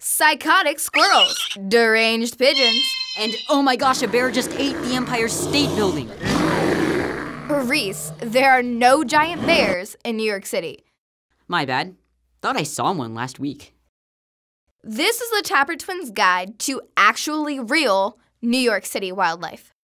psychotic squirrels, deranged pigeons, and oh my gosh, a bear just ate the Empire State Building. Reese, there are no giant bears in New York City. My bad. Thought I saw one last week. This is the Tapper Twins Guide to actually real New York City wildlife.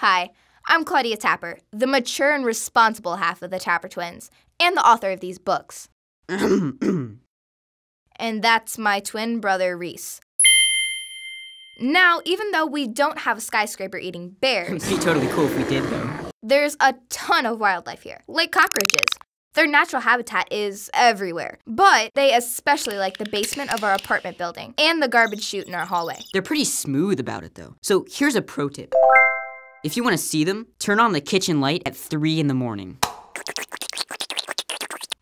Hi, I'm Claudia Tapper, the mature and responsible half of the Tapper Twins, and the author of these books. and that's my twin brother, Reese. Now, even though we don't have a skyscraper eating bears, It'd be totally cool if we did, though. there's a ton of wildlife here, like cockroaches. Their natural habitat is everywhere, but they especially like the basement of our apartment building and the garbage chute in our hallway. They're pretty smooth about it, though. So here's a pro tip. If you want to see them, turn on the kitchen light at 3 in the morning.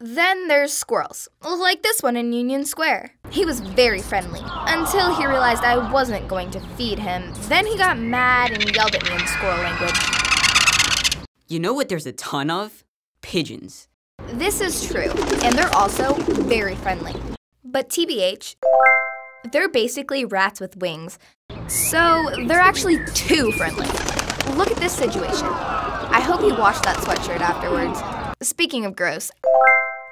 Then there's squirrels, like this one in Union Square. He was very friendly until he realized I wasn't going to feed him. Then he got mad and yelled at me in squirrel language. You know what there's a ton of? Pigeons. This is true, and they're also very friendly. But TBH, they're basically rats with wings, so they're actually too friendly. Look at this situation. I hope you washed that sweatshirt afterwards. Speaking of gross,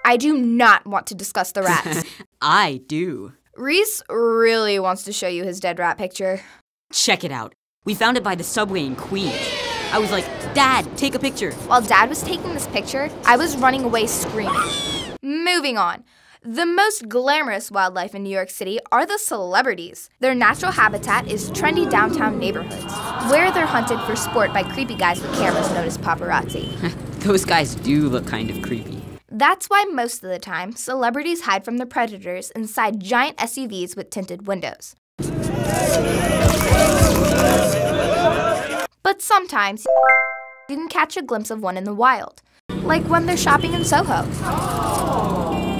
I do not want to discuss the rats. I do. Reese really wants to show you his dead rat picture. Check it out. We found it by the subway in Queens. I was like, Dad, take a picture. While Dad was taking this picture, I was running away screaming. Moving on. The most glamorous wildlife in New York City are the celebrities. Their natural habitat is trendy downtown neighborhoods, where they're hunted for sport by creepy guys with cameras known as paparazzi. Those guys do look kind of creepy. That's why most of the time, celebrities hide from the predators inside giant SUVs with tinted windows. But sometimes, you can catch a glimpse of one in the wild, like when they're shopping in Soho.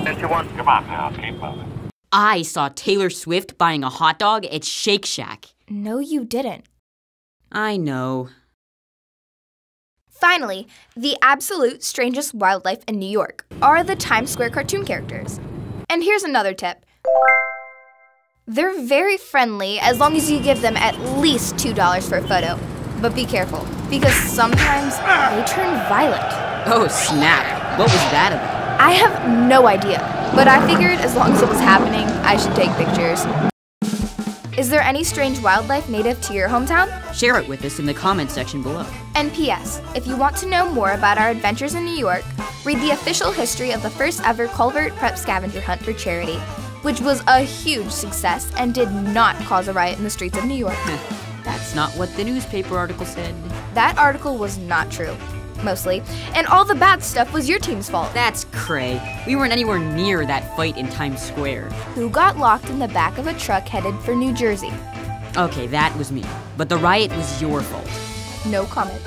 Since you want, come on now, keep moving. I saw Taylor Swift buying a hot dog at Shake Shack. No, you didn't. I know. Finally, the absolute strangest wildlife in New York are the Times Square cartoon characters. And here's another tip. They're very friendly as long as you give them at least $2 for a photo. But be careful, because sometimes they turn violent. Oh, snap. What was that about? I have no idea, but I figured as long as it was happening, I should take pictures. Is there any strange wildlife native to your hometown? Share it with us in the comment section below. And P.S. If you want to know more about our adventures in New York, read the official history of the first ever Culvert Prep Scavenger Hunt for charity, which was a huge success and did not cause a riot in the streets of New York. That's not what the newspaper article said. that article was not true, mostly, and all the bad stuff was your team's fault. That's cray. We weren't anywhere near that fight in Times Square. Who got locked in the back of a truck headed for New Jersey? Okay, that was me. But the riot was your fault. No comment.